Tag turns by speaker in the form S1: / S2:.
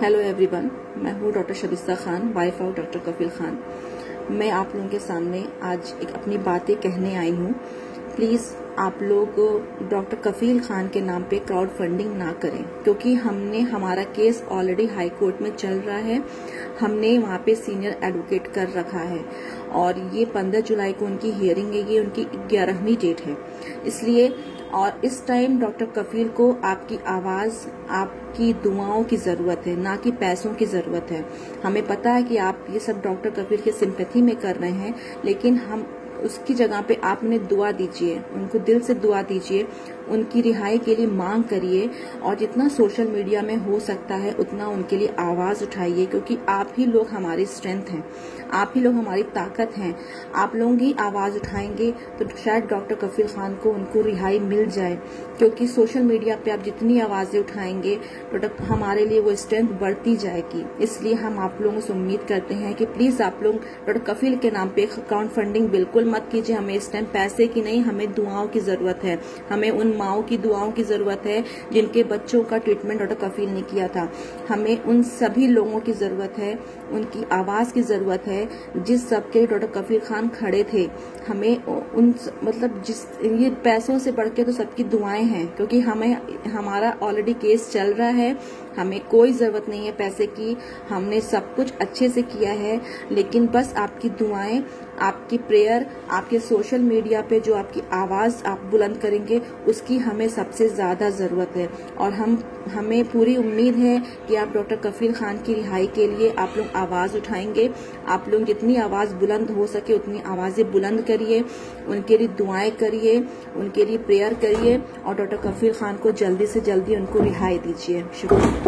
S1: Hello everyone मैं हूँ doctor Shabista Khan wife of doctor Kapil Khan मैं आप लोगों के सामने आज एक अपनी बातें कहने आई हूँ। प्लीज़ आप लोग डॉक्टर कफील खान के नाम पे क्राउड फंडिंग ना करें, क्योंकि हमने, हमारा केस ऑलरेडी हाई कोर्ट में चल रहा है। हमने वहाँ पे सीनियर एडवोकेट कर रखा है। और ये 15 जुलाई को उनकी हियरिंग है, ये उनकी ग्यारहवीं डेट है। इसलिए और इस टाइम डॉक्टर कफील को आपकी आवाज़, आपकी दुआओं की ज़रूरत है, ना कि पैसों की ज़रूरत है। हमें पता है कि आप ये सब डॉक्टर कफील के सिंपथी में कर रहे हैं, लेकिन हम, उसकी जगह पे आप उन्हें दुआ दीजिए, उनको दिल से दुआ दीजिए। उनकी रिहाई के लिए मांग करिए और जितना सोशल मीडिया में हो सकता है उतना उनके लिए आवाज़ उठाइए, क्योंकि आप ही लोग हमारी स्ट्रेंथ हैं, आप ही लोग हमारी ताकत हैं। आप लोग ही आवाज़ उठाएँगे तो शायद डॉक्टर कफील खान को उनको रिहाई मिल जाए, क्योंकि सोशल मीडिया पे आप जितनी आवाज़ें उठाएँगे तो हमारे लिए वो स्ट्रेंथ बढ़ती जाएगी। इसलिए हम आप लोगों से उम्मीद करते हैं कि प्लीज़ आप लोग डॉक्टर कफील के नाम पे अकाउंट फंडिंग बिल्कुल मत कीजिए। हमें इस टाइम पैसे की नहीं, हमें दुआओं की ज़रूरत है। हमें उन माओ की दुआओं की ज़रूरत है, जिनके बच्चों का ट्रीटमेंट डॉक्टर कफील ने किया था। हमें उन सभी लोगों की ज़रूरत है, उनकी आवाज़ की ज़रूरत है, जिस सबके डॉक्टर कफील खान खड़े थे। हमें उन मतलब जिस, ये पैसों से बढ़ के तो सबकी दुआएँ हैं, क्योंकि हमें, हमारा ऑलरेडी केस चल रहा है। हमें कोई ज़रूरत नहीं है पैसे की। हमने सब कुछ अच्छे से किया है, लेकिन बस आपकी दुआएँ, आपकी प्रेयर, आपके सोशल मीडिया पे जो आपकी आवाज़ आप बुलंद करेंगे, उसकी हमें सबसे ज़्यादा ज़रूरत है। और हम, हमें पूरी उम्मीद है कि आप डॉक्टर कफील खान की रिहाई के लिए आप लोग आवाज़ उठाएँगे। आप लोग जितनी आवाज़ बुलंद हो सके, उतनी आवाज़ें बुलंद करिए, उनके लिए दुआएँ करिए, उनके लिए प्रेयर करिए, और डॉक्टर कफील खान को जल्दी से जल्दी उनको रिहाई दीजिए। शुक्रिया।